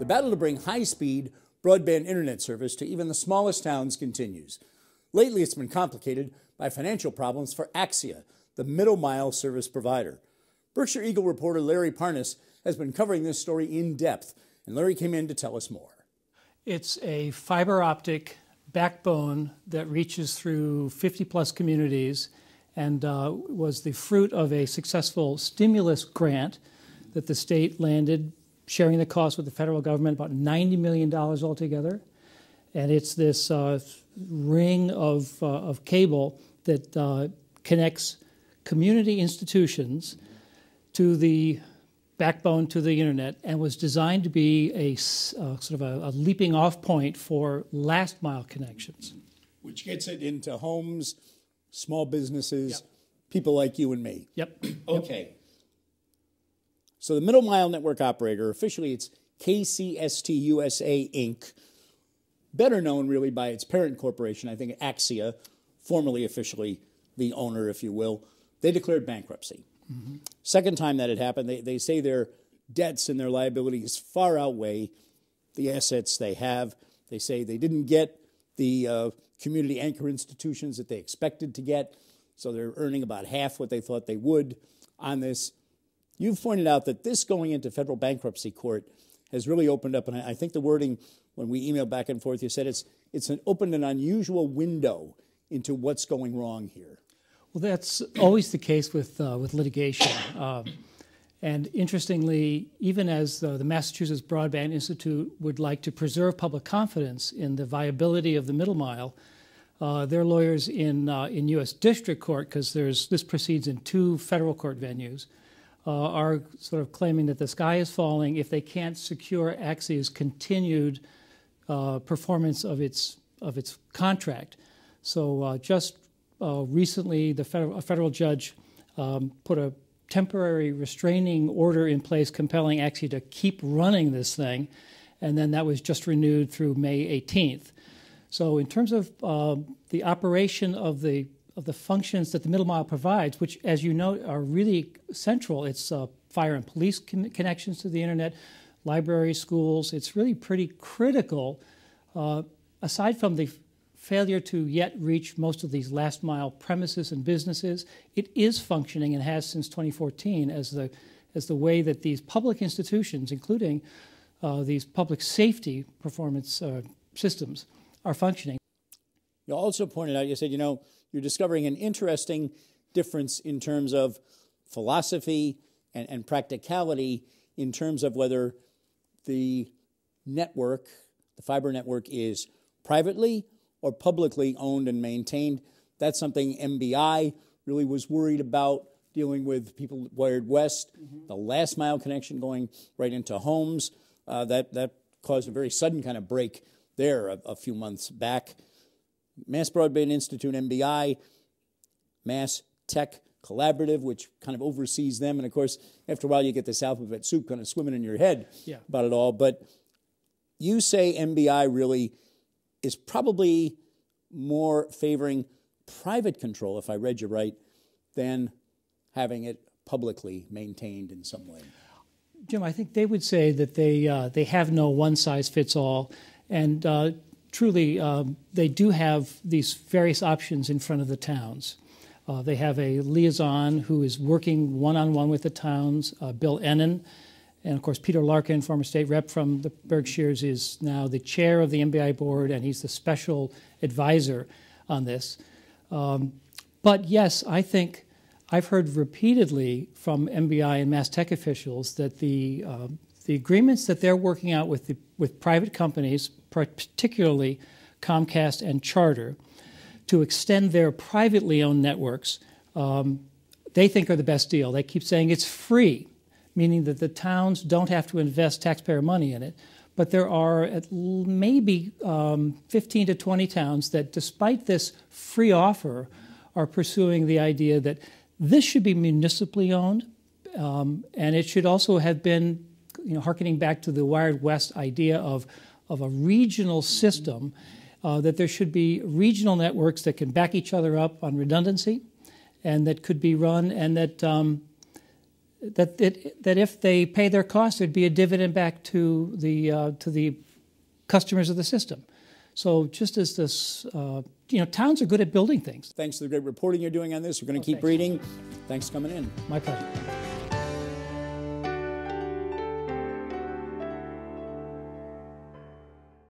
The battle to bring high speed broadband internet service to even the smallest towns continues. Lately, it's been complicated by financial problems for Axia, the middle mile service provider. Berkshire Eagle reporter Larry Parnass has been covering this story in depth, and Larry came in to tell us more. It's a fiber optic backbone that reaches through 50 plus communities and uh, was the fruit of a successful stimulus grant that the state landed, sharing the cost with the federal government, about $90 million altogether. And it's this uh, ring of, uh, of cable that uh, connects community institutions to the backbone to the internet and was designed to be a uh, sort of a, a, leaping off point for last mile connections. Which gets it into homes, small businesses, yep. people like you and me. Yep. okay. So the middle mile network operator, officially it's KCST USA Inc., better known really by its parent corporation, I think Axia, formerly officially the owner, if you will, they declared bankruptcy. Mm-hmm. Second time that had happened, they, they say their debts and their liabilities far outweigh the assets they have. They say they didn't get the uh, community anchor institutions that they expected to get, so they're earning about half what they thought they would on this. You've pointed out that this going into federal bankruptcy court has really opened up, and I think the wording when we emailed back and forth, you said it's it's an opened an unusual window into what's going wrong here. Well, that's always the case with, uh, with litigation. Um, and interestingly, even as the, the, Massachusetts Broadband Institute would like to preserve public confidence in the viability of the middle mile, uh, their lawyers in, uh, in U.S. District Court, because there's this proceeds in two federal court venues, uh, are sort of claiming that the sky is falling if they can't secure Axia's continued uh, performance of its, of its contract. So uh, just uh, recently, the federal, a federal judge um, put a temporary restraining order in place compelling Axia to keep running this thing, and then that was just renewed through May 18th. So, in terms of uh, the operation of the of the functions that the middle mile provides, which, as you know, are really central, it's uh, fire and police con- connections to the internet, libraries, schools. It's really pretty critical. Uh, aside from the failure to yet reach most of these last mile premises and businesses. It is functioning and has since 2014 as the, as the way that these public institutions, including uh, these public safety performance uh, systems, are functioning. You also pointed out, you said, you know, you're discovering an interesting difference in terms of philosophy and, and practicality in terms of whether the network, the fiber network, is privately or publicly owned and maintained. That's something MBI really was worried about dealing with people WiredWest, mm-hmm. the last mile connection going right into homes. Uh, that, that caused a very sudden kind of break there a, a few months back. Mass Broadband Institute, MBI, Mass Tech Collaborative, which kind of oversees them. And of course, after a while, you get this alphabet soup kind of swimming in your head yeah. about it all. But you say MBI really is probably more favoring private control, if I read you right, than having it publicly maintained in some way. Jim, I think they would say that they uh, they have no one size fits all, and uh, truly um, they do have these various options in front of the towns. Uh, they have a liaison who is working one on one with the towns, uh, Bill Ennen. And of course, Peter Larkin, former state rep from the Berkshires, is now the chair of the MBI board, and he's the special advisor on this. Um, but yes, I think I've heard repeatedly from MBI and Mass Tech officials that the uh, the agreements that they're working out with the, with private companies, particularly Comcast and Charter, to extend their privately owned networks, um, they think are the best deal. They keep saying it's free meaning that the towns don't have to invest taxpayer money in it. But there are maybe um, 15 to 20 towns that, despite this free offer, are pursuing the idea that this should be municipally owned, um, and it should also have been, you know, harkening back to the WiredWest idea of, of a regional system, uh, that there should be regional networks that can back each other up on redundancy, and that could be run, and that um, that it, that if they pay their costs, there'd be a dividend back to the uh, to the customers of the system. So just as this, uh, you know, towns are good at building things. Thanks for the great reporting you're doing on this. We're going to Oh, keep thanks. reading. Thanks for coming in. My pleasure.